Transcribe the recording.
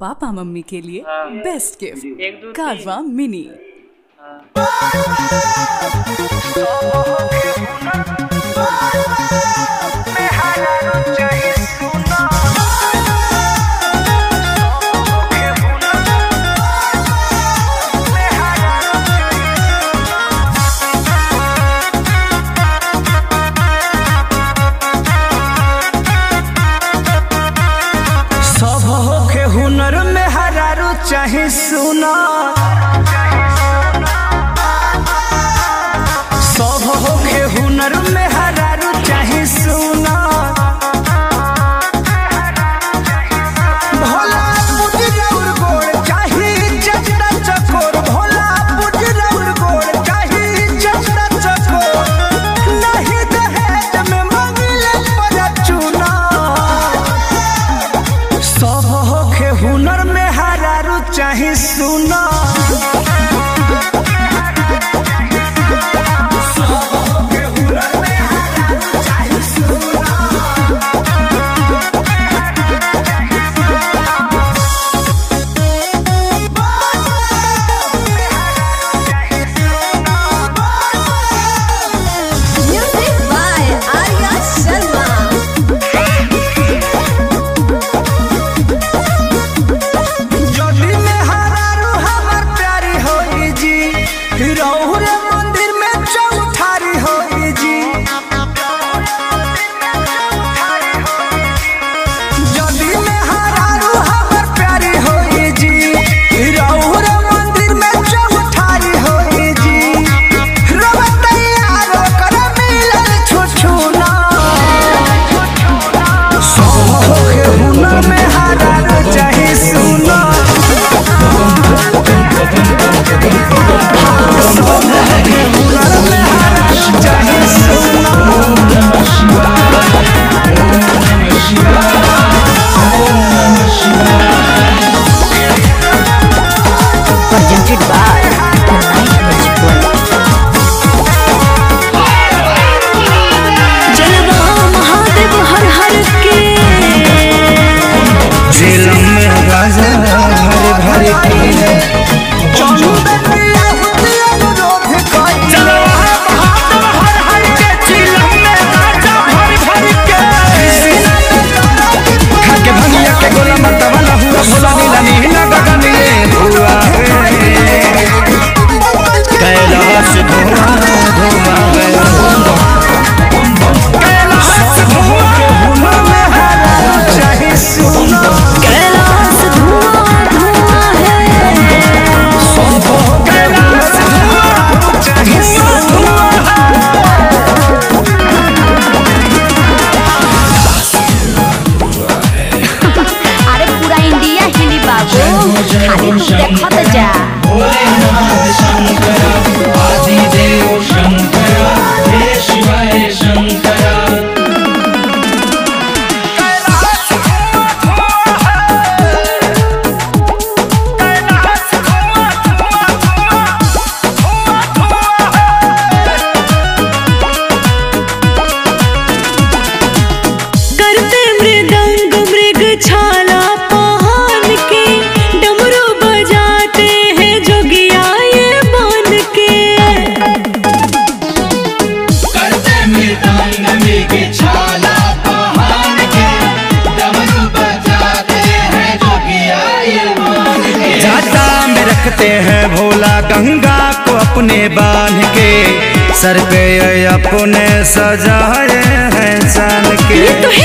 Papa mummy के लिए best gift कारवा मिनी चाहे सुना। रहू गंगा को अपने बाँध के सर पे अपने सजाए हैं सन के। तो है